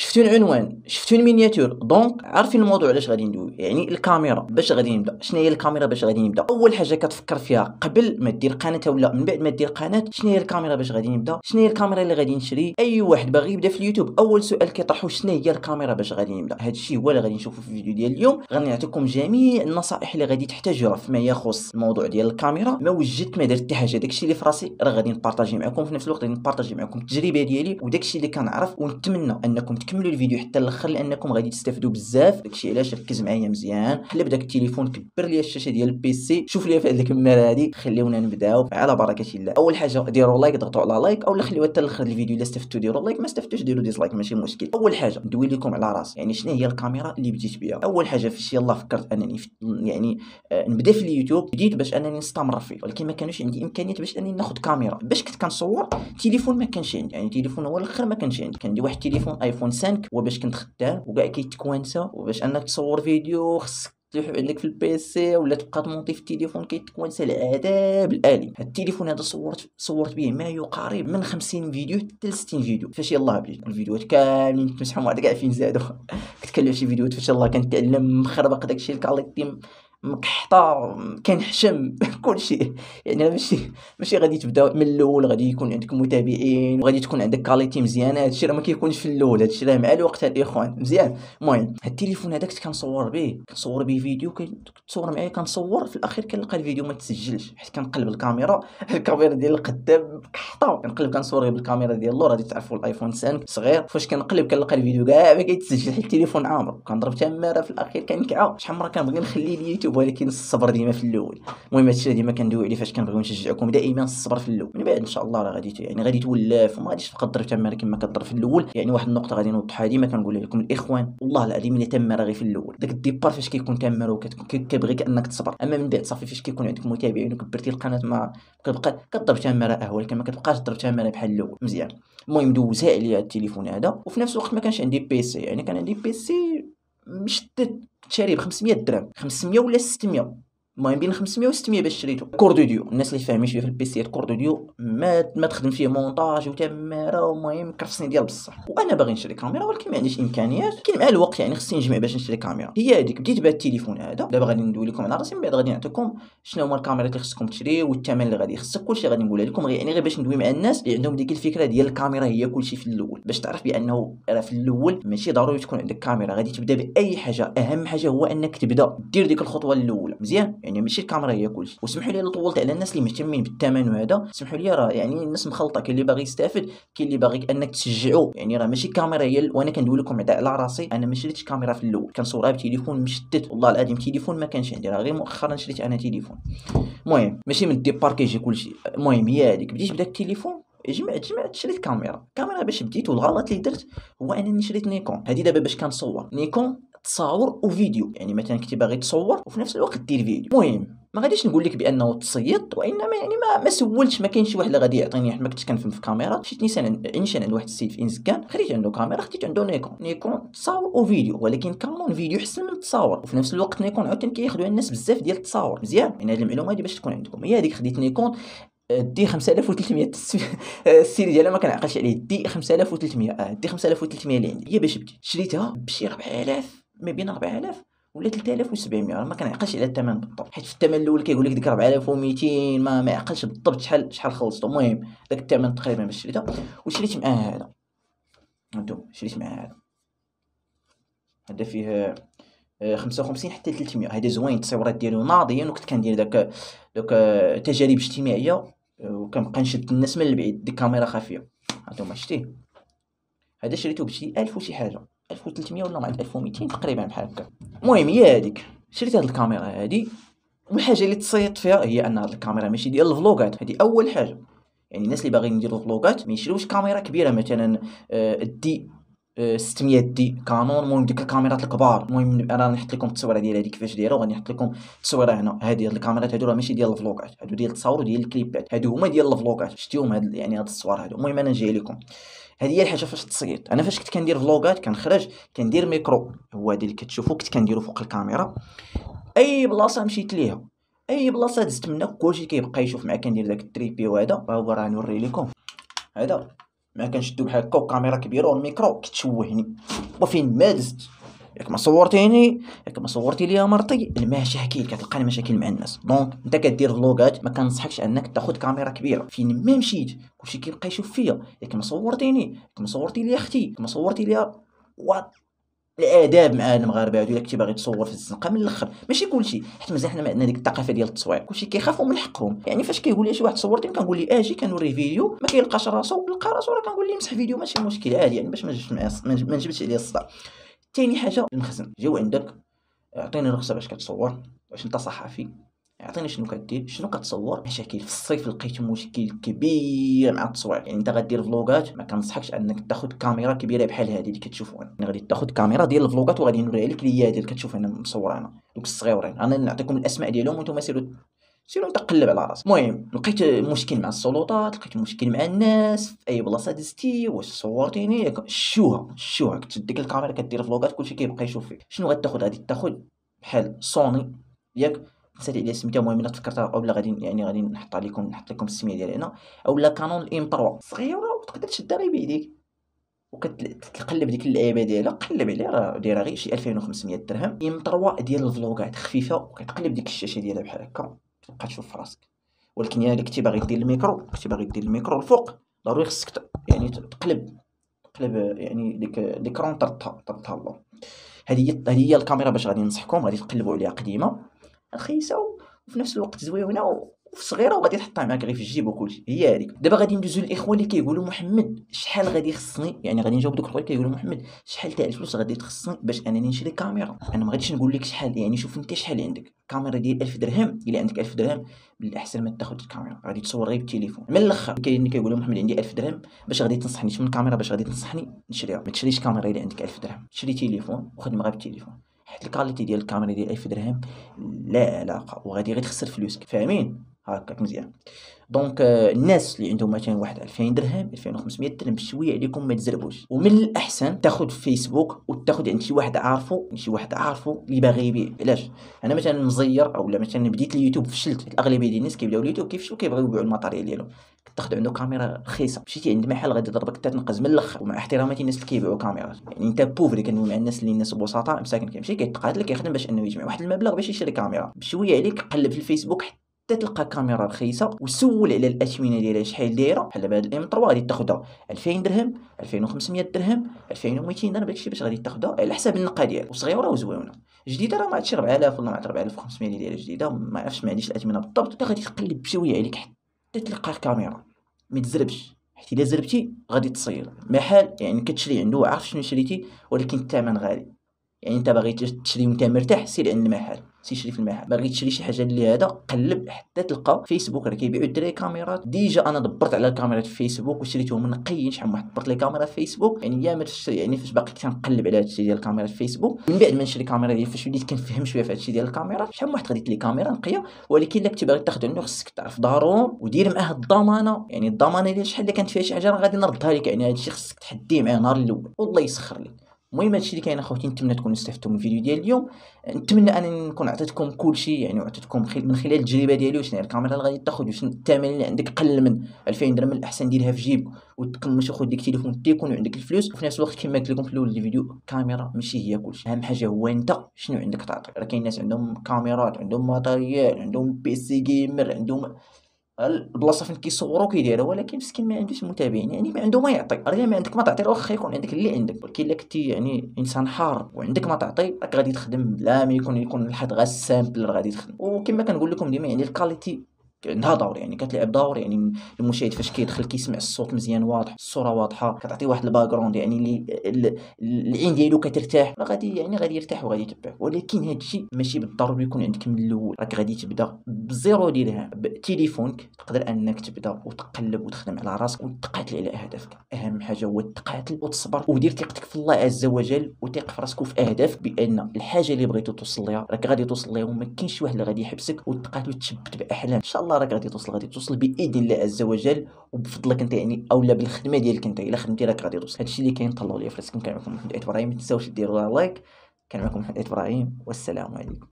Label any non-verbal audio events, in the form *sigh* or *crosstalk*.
شفتوا العنوان شفتوا ال miniature. donc عارفين الموضوع علاش غادي ندوي؟ يعني الكاميرا باش غادي نبدأ. شنو هي الكاميرا باش غادي نبدأ؟ أول حاجة كتفكر فيها قبل ما دير قناة ولا من بعد ما دير قناة شنو هي الكاميرا باش غادي نبدأ؟ شنو هي الكاميرا اللي غادي نشري؟ أي واحد باغي يبدأ في اليوتيوب أول سؤال كيطرحو شنو هي الكاميرا باش غادي نبدأ؟ هذا الشيء هو اللي غادي نشوفو في الفيديو ديال اليوم. غادي نعطيكم جميع النصائح اللي غادي تحتاجوها فيما يخص الموضوع ديال الكاميرا. ما وجدت ما درت حتى حاجة. داكشي اللي في راسي راه غادي نpartagي معكم في نفس الوقت غادي نpartagي معكم التجربة ديالي وداكشي اللي كنعرف ونتمنى أنكم تكملوا الفيديو حتى الآخر لأنكم غادي تستافدوا بزاف. داكشي علاش ركز معايا مزيان. قلب داك التليفون كبر لي الشاشة ديال ال PC شوف لي في هذيك الكاميرا هذه خليونا نبداو. على بركة الله. أول حاجة ديروا like ضغطوا على like اولا خليوها حتى الآخر الفيديو. إلا استفدتوا ديروا like ما استفدتوش ديروا dislike ماشي مشكل. أول حاجة ندوي لكم على راسي. يعني شنو هي الكاميرا اللي بديت بها أول حاجة فاش يلاه فكرت أنني يعني آه نبدأ في اليوتيوب بديت باش أنني نستمر فيه. ولكن ما كانوش عندي امكانيات باش أنني ناخذ كاميرا. باش كنت كنصور تليفون ما كانش عندي. يعني تليفون هو الآخر ما كانش عندي. كان عندي واحد التليفون آيفون 5 وباش كنت خدام وكاع كيتكوانسا وباش انك تصور فيديو خصك تلوح عندك في ال PC ولا تبقى تمونطي في التليفون كيتكوانسا العذاب الالم هاد التليفون هذا صورت صورت به ما يقارب من 50 فيديو حتى 60 فيديو. فاش يلاه بديت الفيديوهات كاملين تمسحهم عاد كاع فين زادوا. *laughs* كنت شي فيديوهات فاش يلاه كنتعلم مخربق داكشي ال qualité مكحطه كنحشم *laughs* كلشي. يعني ماشي ماشي غادي تبدأ من الأول غادي يكون عندك متابعين وغادي تكون عندك qualité مزيانه هادشي راه ما كيكونش في الأول هادشي راه مع الوقت الاخوان مزيان. المهم هاد التليفون هذاك كنصور به كنصور به فيديو كتصور معايا كنصور في الأخير كنلقى الفيديو ما تسجلش حيت كنقلب الكاميرا. *laughs* الكاميرا ديال القدام مكحطه كنقلب كنصور بالكاميرا ديال اللور. غادي تعرفوا الآيفون 5 صغير. فاش كنقلب كنلقى الفيديو كاع ما كيتسجل حيت التليفون عامر. كنضرب تمارة في الأخير كنكعى. شحال مرة كنبغي نخلي اليوتيوب اليوتيوب ولكن الصبر ديما في الأول. المهم هادشي ديما كندوي عليه فاش كنبغيو نشجعكم. دائما الصبر في الأول. من بعد إن شاء الله راه غادي يعني غادي تولف وما غاديش تبقى تضرب تماره كما كضرب في الأول. يعني واحد النقطة غادي نوضحها ديما كنقولها لكم الإخوان والله العظيم إلا تماره غير في الأول. داك الديبار فاش كيكون تماره وكتبغيك انك تصبر. أما من بعد صافي فاش كيكون عندك متابعين وكبرتي القناة ما كتبقى كضرب تماره آه ولكن ما كتبقاش تضرب تماره بحال الأول. مزيان. المهم دوزها عليا التليفون هذا. وفي نفس الوقت ما كانش عندي بيسي يعني كان عندي بيسي شاري ب 500 درهم 500 ولا 600 المهم بين 500 و 600 باش شريته Core 2 Duo الناس اللي فاهمين شوية في البيسيات Core 2 Duo ما ما تخدم فيه مونتاج وتماره المهم كرفسني ديال بصح. وأنا باغي نشري كاميرا ولكن ما عنديش إمكانيات. كاين مع الوقت يعني خصني نجمع باش نشري كاميرا. هي هذيك بديت بهذا التليفون هذا. دابا غادي ندوي لكم على راسي من بعد غادي نعطيكم شنو هما الكاميرات اللي خصكم تشريو والثمن اللي غادي يخصك. كلشي غادي نقولها لكم. يعني غير باش ندوي مع الناس اللي عندهم ديك الفكرة ديال الكاميرا هي كلشي في الأول. باش تعرف بأنه راه في الأول ماشي ضروري تكون عندك كاميرا. غادي تبدأ بأي حاجة. أهم حاجة هو أنك تبدأ دير ديك الخطوة الأولى. مزيان؟ يعني ماشي الكاميرا هي كلشي. وسمحوا لي طولت على الناس اللي مهتمين بالثمن وهذا. سمحوا لي راه يعني الناس مخلطة. كاين اللي باغي يستافد كاين اللي باغي أنك تشجعو. يعني راه ماشي كاميرا هي وأنا كندوي لكم على راسي. أنا ما شريتش كاميرا في الأول. كنصورها بتليفون مشتت. والله العظيم تليفون ما كانش عندي. راه غير مؤخرا شريت أنا تليفون. المهم ماشي من ال départ كيجي كلشي المهم هي هذيك. بديت بداك التليفون جمعت جمعت شريت كاميرا. كاميرا باش بديت والغلط اللي درت هو أنني شريت نيكون. هذه دابا باش كنصور. نيكون تصاور وفيديو. يعني مثلا كنتي باغي تصور وفي نفس الوقت دير فيديو. المهم ما غاديش نقول لك بأنه تصيد وإنما يعني ما ما سولتش ما كاينش واحد اللي غادي يعطيني ما كنتش كنفهم في كاميرا مشيت نيشان نيشان عند واحد السيد في إنزكان خديت عنده كاميرا خديت عنده نيكون. نيكون تصاور وفيديو ولكن كانون فيديو أحسن من التصاور وفي نفس الوقت نيكون عاوتاني كياخذوا الناس بزاف ديال التصاور. مزيان. يعني هذه المعلومة هذه باش تكون عندكم. هي هذيك خديت نيكون دي 5300 السيري ديالها ما كنعقلش عليه. دي 5300 آه دي 5300 اللي عندي. هي باش شريتها بشي 4000 ما بين 4000 ولا 3700 ما كنعقلش على الثمن بالضبط. حيت في الثمن الأول كيقول لك ديك 4200 ما ما يعقلش بالضبط شحال شحال خلصت المهم داك الثمن تقريبا باش شريتها وشريت مع هذا. هانتوما شريت مع هذا. هذا فيه خمسة وخمسين حتى تلتمية. هذا زوين التصويرات ديالو ناضيين وكنت كندير داك دوك تجارب اجتماعية وكنبقى نشد الناس من البعيد. ديك كاميرا خفية. هانتوما شتيه. هذا شريتو بشي ألف وشي حاجة. 1300 ولا مع 1200 تقريبا بحال هكا. المهم هي هذيك شريت هاد الكاميرا هادي. والحاجة اللي تصيدت فيها هي أن هاد الكاميرا ماشي ديال الفلوغات. هادي أول حاجة. يعني الناس اللي باغيين يديروا فلوغات ما يشريوش كاميرا كبيرة مثلا ال D 600 D كانون. المهم ديك الكاميرات الكبار. المهم أنا نحط لكم التصويرة ديال هذيك كيفاش دايرة وغادي نحط لكم التصويرة هنا. هذه الكاميرات هادو راه ماشي ديال الفلوغات. هادو ديال التصاور وديال الكليبات. هادو هما ديال الفلوغات. شتيهم هاد يعني هاد الصور هادو. المهم أنا جاي لكم هذه هي الحاجة فاش تصيد. أنا فاش كنت كندير فلوغات كنخرج كندير ميكرو. هو هذا اللي كتشوفو كنت كنديرو فوق الكاميرا. أي بلاصة مشيت ليها. أي بلاصة دزت منها كلشي كيبقى يشوف معاك كندير داك ال trépied وهذا. ها هو راه نوري لكم هذا. ما كنشدو بحال هكا وكاميرا كبيرة والميكرو كتشوهني. وفين ما دزت. ياك ما صورتيني ياك ما صورتي ليا مرتي. المشاكل كتلقى المشاكل مع الناس. donc انت كدير فلوغات ما كنصحكش انك تاخذ كاميرا كبيرة. فين ما مشيت كلشي كيبقى يشوف فيا. ياك ما صورتيني ياك ما صورتي ليا أختي ياك ما صورتي ليا وا تا العذاب مع المغاربة هادو إلا كنتي باغي تصور في الزنقة من الأخر. ماشي كلشي. حيت مزيان حنا ما عندنا ديك الثقافة ديال التصوير. كلشي كيخافوا من حقهم. يعني فاش كيقول لي شي واحد صورتي كنقول ليه أجي كنوريه فيديو ما كيلقاش راسو. لقى راسو راه كنقول ليه مسح فيديو ماشي مشكل. عادي يعني باش ما نجبدش عليه الصداع ثاني حاجة المخزن جاو عندك اعطيني رخصة باش كتصور واش انت صحفي. عطيني شنو كدير شنو كتصور؟ مشاكل في الصيف لقيت مشكل كبير مع التصوير. يعني انت غدير فلوغات ما كنصحكش انك تاخذ كاميرا كبيرة بحال هذه اللي كتشوفوا أنا. غادي تاخذ كاميرا ديال الفلوغات وغادي نوريها لك اللي هي هذه اللي كتشوف أنا مصور أنا. دوك الصغيورين. أنا نعطيكم الأسماء ديالهم وأنتم سيروا سيروا تقلب على راسك. المهم لقيت مشكل مع السلطات لقيت مشكل مع الناس. في أي بلاصة دزتي؟ واش صورتيني؟ شوها شوها. كتشد ديك الكاميرا كدير فلوغات كلشي كيبقى يشوف فيك. شنو غتاخذ غادي تاخذ بحال سوني ياك. نسيت عليها سميتها. المهم الا تفكرتها اولا غادي يعني غادي نحط عليكم نحط لكم السمية ديالها هنا. اولا كانون ال M 3 صغيرة وتقدر تشدها غير بيديك وكتقلب ديك اللعيبة ديالها. قلب عليها راه دايرة غير شي 2500 درهم. M 3 ديال الفلوغات خفيفة. وكتقلب ديك الشاشة ديالها بحال هكا. تبقى تشوف في راسك. ولكن الا كنتي باغي دير الميكرو كنتي باغي دير الميكرو الفوق ضروري خصك يعني تقلب تقلب يعني ديك l'écran طرطها طرطها الله. هذه هي هذه هي الكاميرا باش غادي ننصحكم غادي تقلبوا عليها قديمة رخيصه وفي نفس الوقت زوينة صغيرة وغادي تحطها معاك غير في الجيب وكلشي. هي هذيك. دابا غادي ندوزو للاخوه اللي كيقولوا محمد شحال غادي خصني؟ يعني غادي نجاوب دوك الخويا كيقولوا محمد شحال تاع الفلوس غادي تخصني باش أنني نشري كاميرا؟ أنا ما غاديش نقول لك شحال. يعني شوف أنت شحال عندك. كاميرا ديال 1000 درهم إلا عندك 1000 درهم بالأحسن ما تاخذ الكاميرا. غادي تصور غير بالتليفون. من الأخر كاين اللي كيقولوا محمد عندي 1000 درهم باش غادي تنصحني شنو الكاميرا باش غادي تنصحني نشريها. ما تشريش كاميرا إلا عندك 1000 درهم. شري تليفون وخدم غير بالتليفون. حيت ال qualité ديال الكاميرا ديال 1000 درهم لا علاقة وغادي غير تخسر فلوسك. فاهمين؟ هكاك مزيان. donc الناس اللي عندهم مثلا واحد 2000 درهم 2500 درهم بشوية عليكم ما تزربوش. ومن الأحسن تاخذ فيسبوك وتاخذ عند شي واحد عارفو شي واحد عارفو اللي باغي يبيع. علاش؟ أنا مثلا مزير أو مثلا بديت اليوتيوب فشلت. الأغلبية ديال الناس كيبداو اليوتيوب كيفشلوا كيبغيو يبيعوا ال matériel ديالهم. تاخذ عنده كاميرا رخيصة. مشيتي عند محل غادي يضربك تنقز من الأخر. ومع احتراماتي الناس اللي كيبيعوا كاميرات. يعني أنت بوفري كنقول مع الناس اللي الناس بسطاء مساكن كيمشي كيتقاتل كيخدم باش أنه يجمع واحد المبلغ باش يشري كاميرا. بشوية عليك قلب في الفيسبوك حتى تلقى كاميرا رخيصة وسول على الأثمنة ديالها شحال دايرة. بحال دابا هاد ال M 3 غادي تاخذها 2000 درهم 2500 درهم 2200 درهم داكشي باش غادي تاخذها على حساب النقه ديالك. وصغيرة وزوينة. جديدة راه ما عرفتش 4000 ولا ما 4500 اللي دايره جديدة ما عرفتش ما عنديش الأثمنة بالضبط. انت غادي تقلب بشويه عليك حتى تلقى الكاميرا. ما تزربش. حيت إلا زربتي غادي تصير. محال يعني كتشري عنده عارف شنو شريتي؟ ولكن الثمن غالي. يعني أنت باغي تشري وأنت مرتاح سير عند المحل. تيشري في المحل. باغي تشري شي حاجة اللي هذا قلب حتى تلقى فيسبوك راه كيبيعوا الدراري كاميرات. déjà أنا دبرت على الكاميرات في فيسبوك وشريتهم نقيين شحال واحد دبرت لي كاميرا في فيسبوك يعني يا يعني فاش باقي كنقلب على هادشي ديال الكاميرات في فيسبوك من بعد ما نشري كاميرا ديال فاش وليت كنفهم شوية في هادشي ديال الكاميرا شحال واحد خديت لي كاميرا نقيه ولكن إلا كنتي باغي تاخذ عنده خصك تعرف ضروري ودير معاه الضمانة. يعني الضمانة ديال شحال اللي كانت فيها شي حاجة راه غادي نردها لك. يعني هادشي خصك تحديه معاه نهار الأول. والله يسخر لك. المهم هادشي اللي كاين اخوتي نتمنى تكونوا استفدتوا من الفيديو ديال اليوم. نتمنى انني نكون عطيتكم كلشي يعني وعطيتكم من خلال التجربة ديالي هي الكاميرا اللي غادي تاخذ وشنو الثمن اللي عندك قل من 2000 درهم الأحسن ديرها في جيب وتكمل خذ ديك التليفون تيكون عندك الفلوس. وفي نفس الوقت كما قلت لكم في الأول الفيديو كاميرا ماشي هي كلشي. أهم حاجة هو أنت شنو عندك تعطي. راه كاين ناس عندهم كاميرات عندهم matériel عندهم PC gamer عندهم البلاصه فين كيصوروا كيديرها ولكن مسكين ما عندوش متابعين يعني ما عنده ما يعطي. راه ما عندك ما تعطي واخا يكون عندك اللي عندك. ولكن الا كنتي يعني إنسان حار وعندك ما تعطي راك غادي تخدم بلا ما يكون يكون الحد غير simple غادي تخدم. وكما كنقول لكم ديما يعني ال qualité عندها دور يعني كتلعب دور يعني المشاهد فاش كيدخل كيسمع الصوت مزيان واضح الصورة واضحة كتعطي واحد ال background يعني اللي العين ديالو كترتاح غادي يعني غادي يرتاح وغادي يتبع. ولكن هذا الشيء ماشي بالضروري يكون عندك من الأول. راك غادي تبدأ ب zéro درهم بتليفونك تقدر أنك تبدأ وتقلب وتخدم على راسك وتقاتل على أهدافك. أهم حاجة هو تقاتل وتصبر ودير ثقتك في الله عز وجل وثق في راسك وفي أهدافك بأن الحاجة اللي بغيتو توصل ليها راك غادي توصل ليها وما كاينش واحد اللي غادي يحبسك وتقاتل وتثبت بأحلام. إن شاء الله راك غادي توصل غادي توصل بإذن الله عز وجل وبفضلك أنت يعني أولا بالخدمة ديالك أنت. إلا خدمتي راك غادي توصل. هادشي اللي كاين تهلاو لي فراسكم كان معكم محمد إبراهيم. ما تنساوش ديروا like. كان معكم محمد إبراهيم. والسلام عليكم.